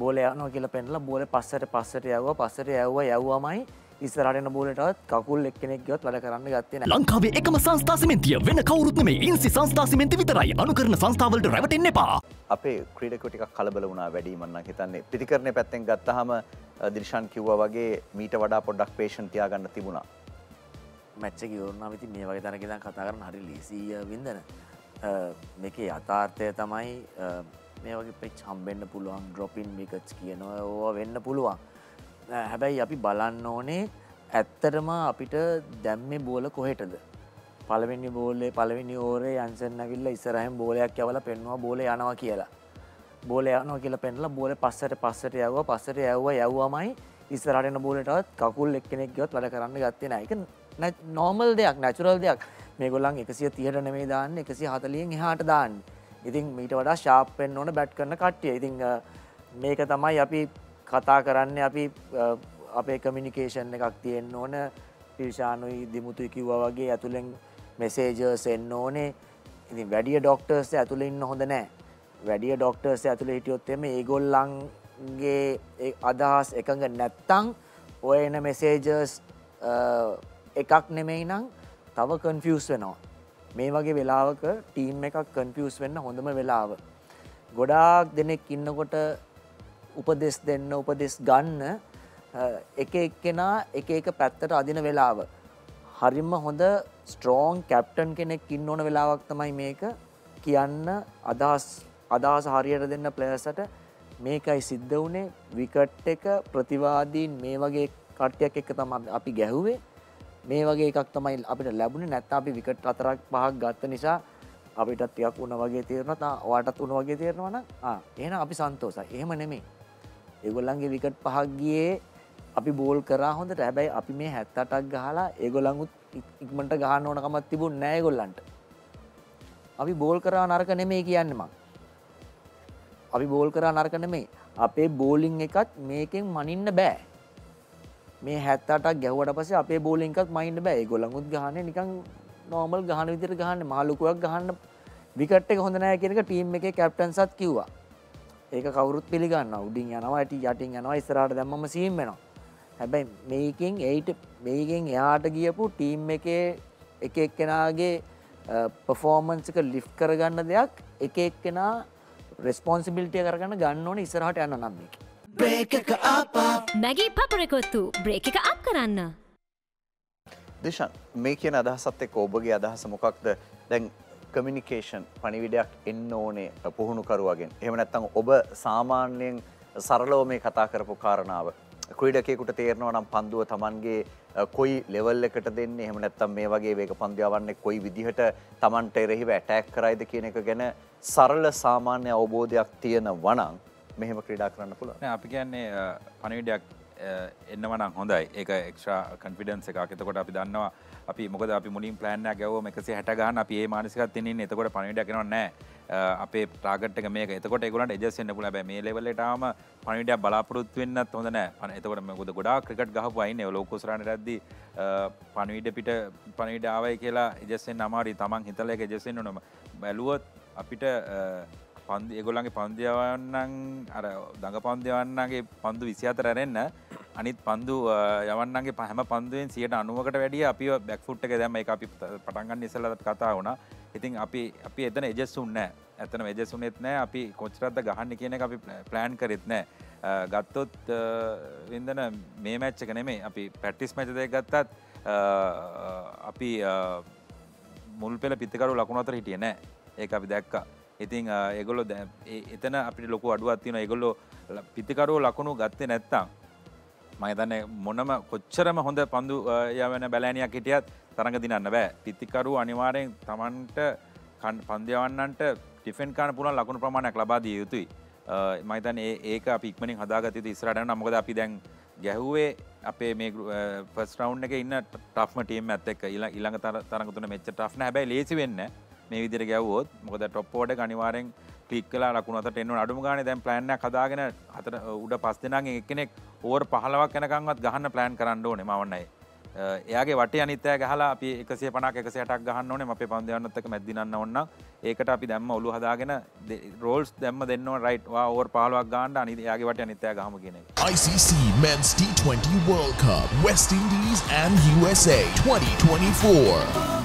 බෝල යනවා කියලා පෙන්ලා බෝල පස්සට පස්සට යවුවා පස්සට යවුවා යවුවාමයි ඉස්සරහටන බෝලටත් කකුල් එක්කෙනෙක් ගියොත් වැඩ කරන්න ගත්තේ නැහැ. ලංකාවේ එකම සංස්ථාසිමෙන්තිය වෙන කවුරුත් නෙමේ ඉන්සි සංස්ථාසිමෙන්ති විතරයි අනුකරන සංස්ථාවලට රැවටෙන්න එපා. අපේ ක්‍රීඩකෝ ටිකක් කලබල වුණා වැඩි මන්නම් හිතන්නේ පිතිකරණය පැත්තෙන් ගත්තහම දිර්ශාන් කිව්වා වගේ මීට වඩා පොඩ්ඩක් පේෂන් තියාගන්න තිබුණා. මැච්ච ගවරුණා විති මේ වගේ තැනක දැන් කතා කරන හරි ලීසිය වින්දන මේකේ යථාර්ථය තමයි මේ වගේ පෙච් හම්බෙන්න්න පුළුවන් ඩ්‍රොපින් මිකච් කියනවා ඕවා වෙන්න පුළුවන්. හැබැයි අපි බලන්න ඕනේ ඇත්තටම අපිට දැම්මේ බෝල කොහෙටද? පළවෙනි බෝලේ පළවෙනි ඕරේ යන්සන් ඇවිල්ල ඉස්සරහම බෝලයක් යවල පෙන්වා බෝල යනවා කියලා. බෝල යනවා කියලා පෙන්ලා බෝල පස්සට පස්සට යව්ව පස්සට යව්ව යව්වමයි ඉස්සරහටන බෝලටත් කකුල් එක්කෙනෙක් ගොත් වැඩ කරන්න ගත්තේ නෑ. එක නෝමල් දෙයක් නැචුරල් දෙයක්. මේ ගොල්ලන් එකසිය තියට නෙමේ දාන්න එකසි හතලියෙන් එහාට දාන්න. ඉතින් මීට වඩා ශාප්පෙන් ඕන බැට් කරන කට්ටිය. ඉතිං මේක තමයි අපි කතා කරන්න. අපි අපේ කමිනිිකේෂන් එකක් තියෙන්න්න ඕන. පිල්ෂානුයි දිමුතුයි කිව්වා වගේ ඇතුළෙන් මෙසේජර්ස් එන්න ඕනේ. ඉතින් වැඩිය ඩොක්ටර්ස් ඇතුළ ඉන්න හොඳ නෑ. වැඩිය ඩොක්ටර්ස් ඇතුළ හිටියොත්තෙම ඒගොල්ලන්ගේ අදහස් එකඟ නැත්තං ඔය එන මෙසේජර්ස් එකක් නෙමෙයි නං තව කන්ෆියස් වෙනවා. මේ වගේ වෙලාවක ටීම් එකක් කන්ෆියස් වෙන්න හොඳම වෙලාව. ගොඩාක් දෙනෙක් ඉන්නකොට උපදෙස් දෙන්න උපදෙස් ගන්න එක එක්කෙනා එක එක පැත්තට අදින වෙලාව. හරිම හොඳ ස්ට්‍රෝන් කැප්ටන් කෙනෙක් ඉන්න ඕන වෙලාවක් තමයි මේක කියන්න අදහස් අදහස හරියට දෙන්න ප්ලයසට මේකයි සිද්ධ වනේ විකට් එක ප්‍රතිවාදීන් මේ වගේ කට්ටයක් එක තම අපි ගැහුවේ මේ වගේ එකක් තමයි අපිට ලැබුණ. නැත්ත අපි විකට අතරක් පහක් ගත්ත නිසා අපිටත් ටියක් උන වගේ තේරනත වාටත් උන වගේ තේරනවන එන අපි සන්තෝසයි එහෙම නෙමේ ඒගොල්ලන්ගේ විකට් පහක්ගියේ අපි බෝල් කරා හොඳට. හැබැයි අපි මේ හැත්තටක් ගහලා ඒගොලංගුත් ඉක්මට ගහන්න ඕනකමත් තිබුණ නෑගොල්ලන්ට අපි බෝල් කරා නරක නෙමේ කියන්නම අපි බෝල් කරා නරක නෙමේ අපේ බෝලිං එකත් මේකෙන් මනින්න බෑ. මේ හැත්තට ගැවට පස අපේ බෝලිංකක් මයින්ඩ බෑ. ගොලඟුත් ගහන නිකං නෝමල් ගහන විදිර ගහන්න මාලුකුවක් ගහන්න විකට හොඳ නෑ කියෙනක ටීම් එක කැප්ටන් සත් කිව්වා. ඒක කවරුත් පිළිගන්න උඩින් යනවා ඇට යටින් යනවා ඉස්රට දැම්ම සීම් වෙනවා. හැබැයි මේකින් එයිට මේකින් එයාට ගියපු ටීම් එක එක එක්කෙනගේ පෆෝර්මන්සික ලිෆ් කරගන්න දෙයක් එක එක්කෙනා රෙස්පොන්සිබිලිටිය කරගන්න ගන්න ඕන ඉස්රහට යන්න නම් එක බ්‍රේක අප මැගී පපරකොත්තු බ්‍රේක අප කරන්න. දේශන් මේ කියන අදහසත් එක්ක ඔබගේ අදහස මොකක්ද? දැන් කමිනිකේෂන් පනිවිඩයක් එන්න ඕනේ පුහුණුකරුවගෙන් එහෙම නැත්තං ඔබ සාමාන්‍යයෙන් සරලෝ මේ කතා කරපු කාරණාව. ක්‍රීඩකෙකුට තේරනවා නම් පන්දුව තමන්ගේ කොයි ලෙවල් එකට දෙන්නේ? එහෙම නැත්තම් මේ වගේ වේග පන්දියවන්නේ කොයි විදිහට තමන්ට එරෙහිව ඇටැක් කරයිද කියන එක ගැන සරල සාමාන්‍ය අවබෝධයක් තියෙන වනං මෙහෙම ක්‍රඩා කරන්න පුළුව අපි කියන්නේ පනිවිඩයක් එන්නවනම් හොඳයි. ඒක එක්ෂා කන්ෆිඩන්ස එක එතකොට අපි දන්නවා අපි මොකද අපි මුලින් ප්ලෑන්න ගැව එකසි හැට ගන්න. අපි ඒ මානසිකත් තින්නේ එතකොට පනිවිඩ කරනෑ අපේ ප්‍රාගට මේක. එතකොට එකුලට එජස්සෙන්න්න පුල බෑ මේ ලෙවලටම පනිවිඩ බලාපොරොත් වෙන්න හොඳ නෑ. පන එතකොට මකොද ගොඩා ක්‍රිකට ගහපු අයින්න ලෝකසරන රද්දි පනිවිඩ පිට පනිවිඩාවයි කියලා එජස්සෙන් අමාරි තමන් හිතල එක එජස්සෙන් නොම බැලුවොත් අපිට පන්දි එගොල්ලන්ගේ පන්දියවන්නන් අර දඟ පන්දියවන්නගේ පන්දු විසිහතර රැන්න අනිත් පන්දු යවන්නගේ පහම පන්දුවෙන් සියට අනුවකට වැඩිය අපි බැක්ෆුට් එක දැම එක අපි පටන්ගන්න ඉසල කතා වුණ. ඉතින් අපි අපි එතන එජෙස්සුන්න ඇතන වෙජෙසුනෙත් නෑ. අපි කොච්රත්ද ගහන්න කියන අපි ප්ලෑන් කරෙත් නෑ. ගත්තොත් විදන මේ මැච්චක නෙමේ අපි පැට්ටිස් මැචදය ගත්තත් අපි මුල් පෙල පිතිකරු ලකුණතර හිටිය නෑ. ඒ අපි දැක්කා. ඉතින් ඒගොල්ලො එතන අපිට ලොකු අඩුවත්තින ඒගොල්ලො පිතිකරුව ලකුණු ගත්තේ නැත්තම් මයතන්න මොනම කොච්චරම හොඳ පන්දු යවන බැලෑනියක් හිටියත් තරඟ දිනන්න බෑ. පිතිකරු අනිවාරයෙන් තමන්ට පන්දයවන්නන්ට ටිෆෙන් කාන පුළන් ලකුණු ප්‍රමාණයක් ලබාදිය යුතුයි. මයිතන් ඒක අපික්මනින් හදාගත ඉස්රට නමකද අපි දැන් ගැහුවේ අපේ මේ පස් රවන්් එක ඉන්න ට්ම ටීම ඇත්තක් ඉල්ළඟ තරගතුන මෙච්ච ට්න හැබයි ලේසි වෙන්න මේ විදිර ගැව්වොත් මොකද ටොප්පෝඩ අනිවාරෙන් ලික් කලා ලකුණට එන්න අඩුම ගාන දැන් ප්ලෑන්න කදාගෙන හතර උඩ පස් දෙනගේ එකනෙක් ඕර් පහලවක් කනකන්වත් ගහන්න ප්ලෑන් කරන්න ඕන මවන්නයි එයාගේ වට අනිතය ගහලා අපි එකසේ පනක් එකසේ හටක් ගහන්න ඕනේ. අපේ පන්දයන්නත්තක මැදිනන්න ඔන්න ඒකට අපි දැම්ම ඔලු හදාගෙන රෝල්ස් දැම්ම දෙන්න රයිට්වා ඕර් පාලුවක් ගාන්ඩ අනි යාගේ වට අනිතය ගහම කියෙන ICC Men's T20 World Cup, West Indies and USA 2024.